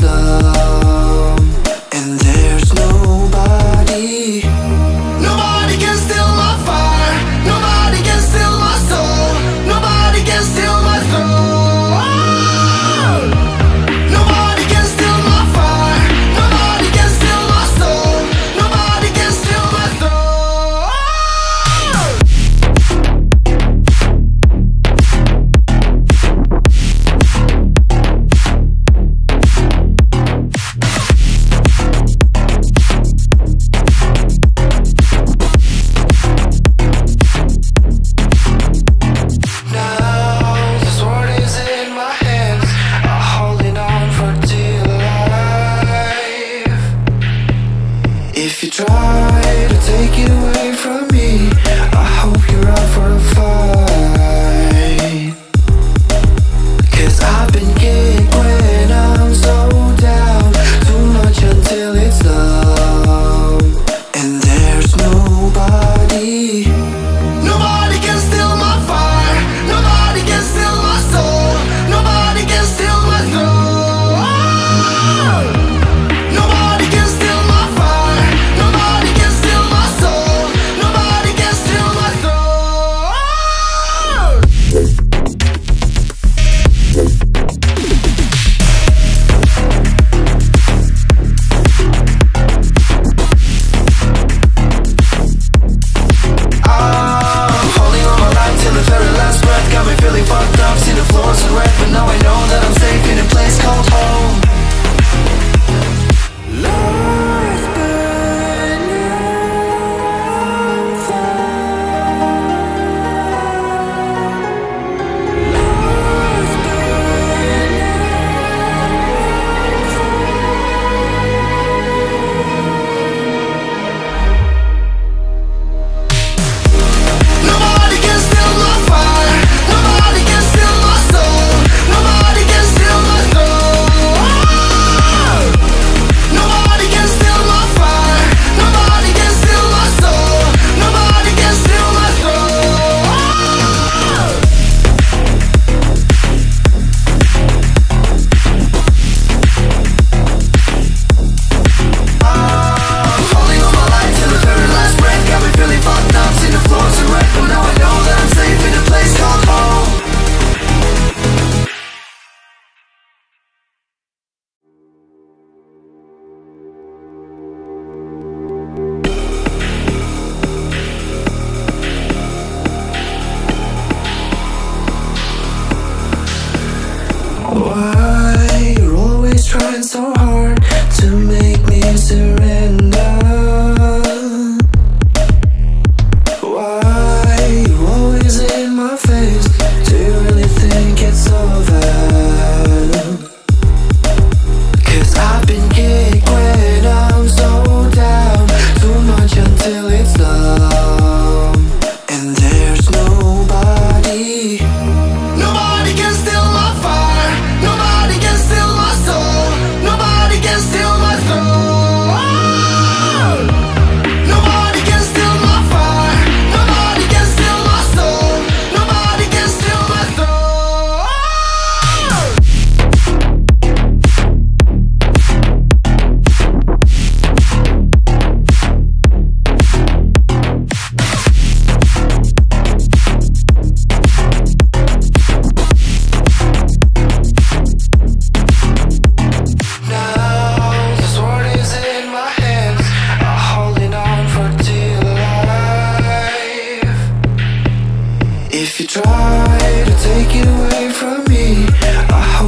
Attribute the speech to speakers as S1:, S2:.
S1: so If you try to take it away from me, I